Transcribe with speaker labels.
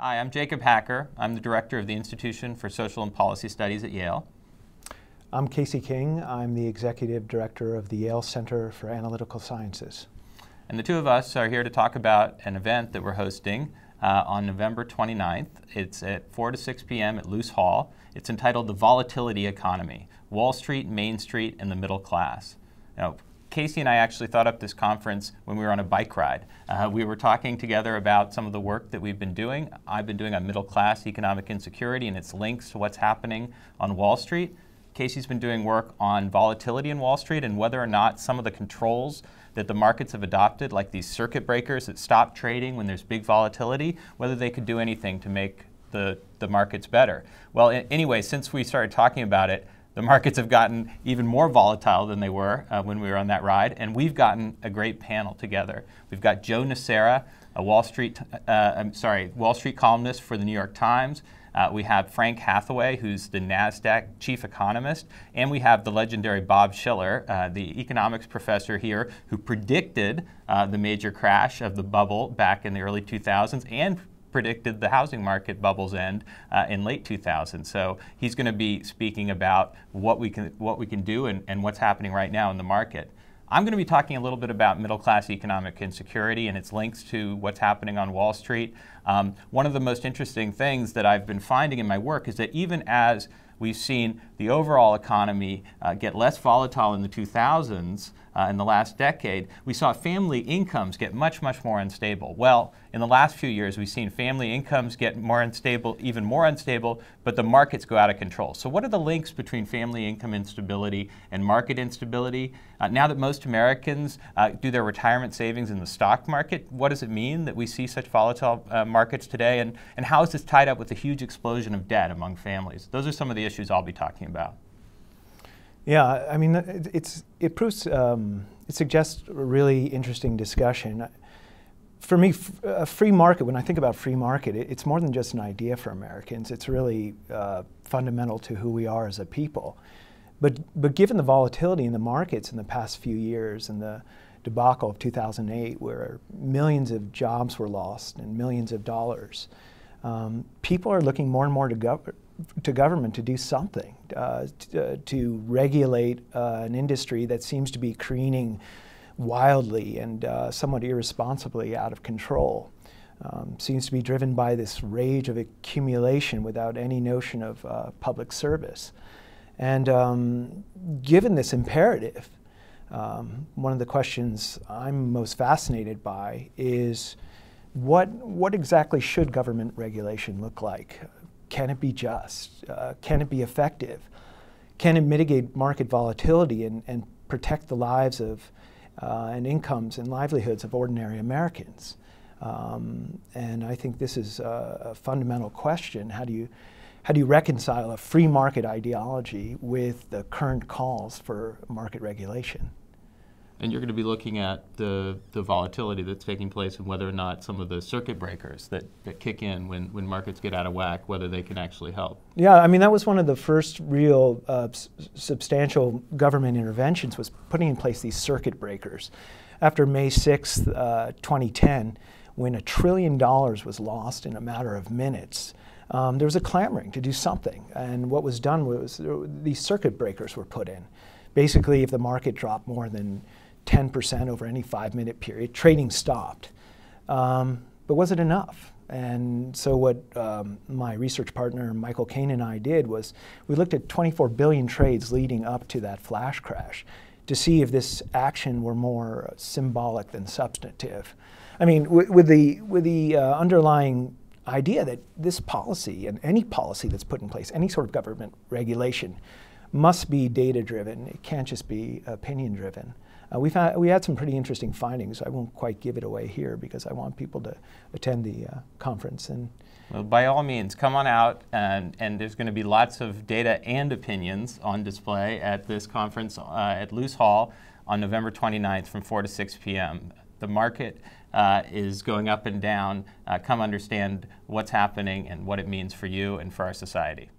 Speaker 1: Hi, I'm Jacob Hacker. I'm the director of the Institution for Social and Policy Studies at Yale.
Speaker 2: I'm Casey King. I'm the executive director of the Yale Center for Analytical Sciences.
Speaker 1: And the two of us are here to talk about an event that we're hosting uh, on November 29th. It's at 4 to 6 p.m. at Luce Hall. It's entitled The Volatility Economy Wall Street, Main Street, and the Middle Class. Now, Casey and I actually thought up this conference when we were on a bike ride. Uh, we were talking together about some of the work that we've been doing. I've been doing on middle class economic insecurity and its links to what's happening on Wall Street. Casey's been doing work on volatility in Wall Street and whether or not some of the controls that the markets have adopted, like these circuit breakers that stop trading when there's big volatility, whether they could do anything to make the, the markets better. Well, anyway, since we started talking about it, the markets have gotten even more volatile than they were uh, when we were on that ride, and we've gotten a great panel together. We've got Joe Nocera, a Wall Street, uh, I'm sorry, Wall Street columnist for the New York Times. Uh, we have Frank Hatheway, who's the NASDAQ chief economist, and we have the legendary Bob Shiller, uh, the economics professor here, who predicted uh, the major crash of the bubble back in the early 2000s and predicted the housing market bubble's end uh, in late 2000. So he's going to be speaking about what we can what we can do and, and what's happening right now in the market. I'm going to be talking a little bit about middle class economic insecurity and its links to what's happening on Wall Street. Um, one of the most interesting things that I've been finding in my work is that even as we've seen the overall economy uh, get less volatile in the 2000s, uh, in the last decade, we saw family incomes get much, much more unstable. Well, in the last few years, we've seen family incomes get more unstable, even more unstable, but the markets go out of control. So, what are the links between family income instability and market instability? Uh, now that most Americans uh, do their retirement savings in the stock market, what does it mean that we see such volatile uh, markets today? And, and how is this tied up with the huge explosion of debt among families? Those are some of the issues I'll be talking about.
Speaker 2: Yeah, I mean, it's it proves um, it suggests a really interesting discussion. For me, a free market. When I think about free market, it's more than just an idea for Americans. It's really uh, fundamental to who we are as a people. But but given the volatility in the markets in the past few years and the debacle of 2008, where millions of jobs were lost and millions of dollars, um, people are looking more and more to government to government to do something uh, to, uh, to, regulate uh, an industry that seems to be careening wildly and uh, somewhat irresponsibly out of control. Um, seems to be driven by this rage of accumulation without any notion of uh, public service. And um, given this imperative, um, one of the questions I'm most fascinated by is what, what exactly should government regulation look like? Can it be just? Uh, can it be effective? Can it mitigate market volatility and, and protect the lives of uh, and incomes and livelihoods of ordinary Americans? Um, and I think this is a, a, fundamental question. How do you how do you reconcile a free market ideology with the current calls for market regulation?
Speaker 1: And you're going to be looking at the, the volatility that's taking place and whether or not some of the circuit breakers that, that kick in when, when markets get out of whack, whether they can actually help.
Speaker 2: Yeah, I mean, that was one of the first real uh, substantial government interventions was putting in place these circuit breakers. After May 6th, uh, 2010, when a trillion dollars was lost in a matter of minutes, um, there was a clamoring to do something. And what was done was uh, these circuit breakers were put in. Basically, if the market dropped more than 10% over any five minute period. Trading stopped. Um, but was it enough? And so, what um, my research partner Michael Kane and I did was we looked at 24 billion trades leading up to that flash crash to see if this action were more symbolic than substantive. I mean, with the, with the uh, underlying idea that this policy and any policy that's put in place, any sort of government regulation, must be data driven. It can't just be opinion driven. Uh, we've had, we had some pretty interesting findings. I won't quite give it away here because I want people to attend the uh, conference. And
Speaker 1: well, by all means, come on out, and, and there's going to be lots of data and opinions on display at this conference uh, at Luce Hall on November 29th from 4 to 6 p.m. The market uh, is going up and down. Uh, come understand what's happening and what it means for you and for our society.